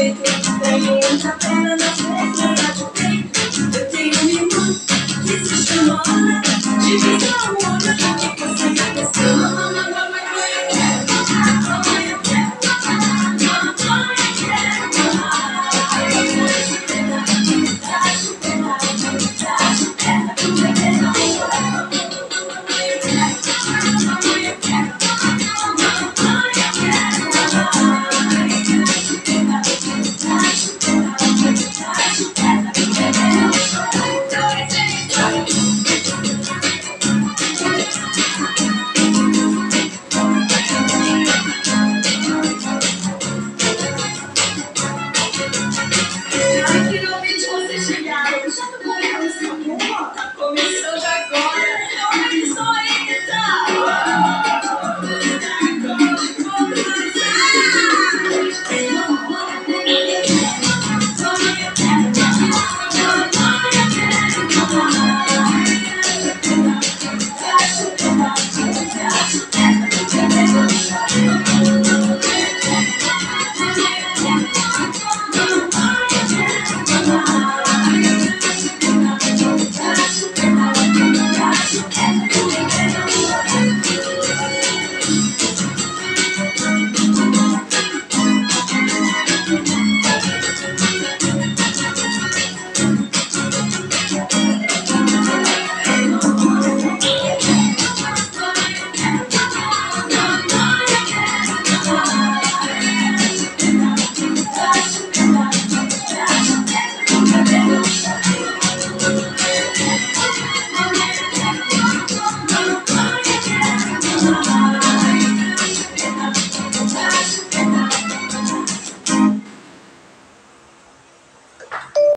Pero no sé